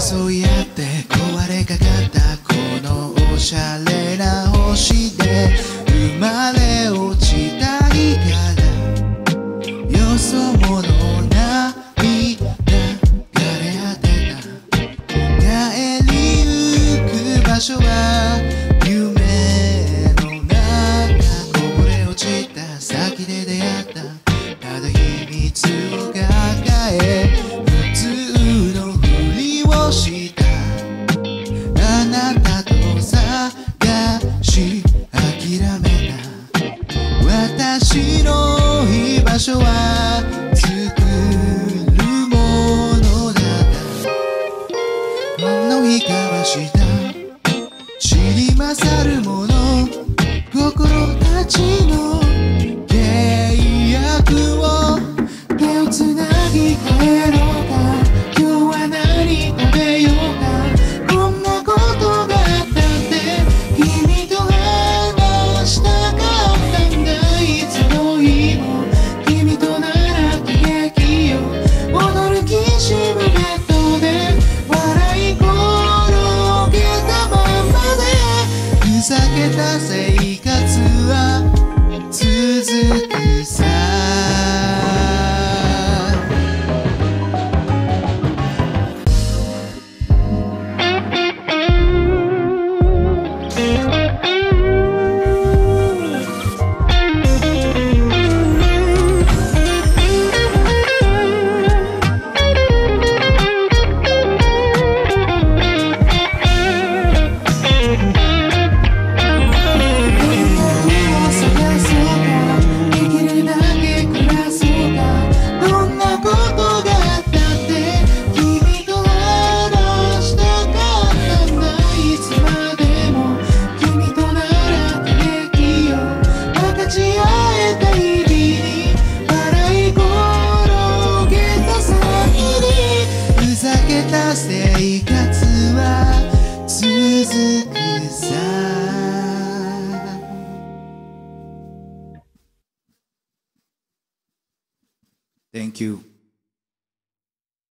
そうやって壊れかかったこのおしゃれな星で生まれ落ちたいからよそ者涙枯れ果てた。帰りゆく場所は所は作るものだ。った物に交わした。知り勝るもの。心たちの que ya se た生活は続くさ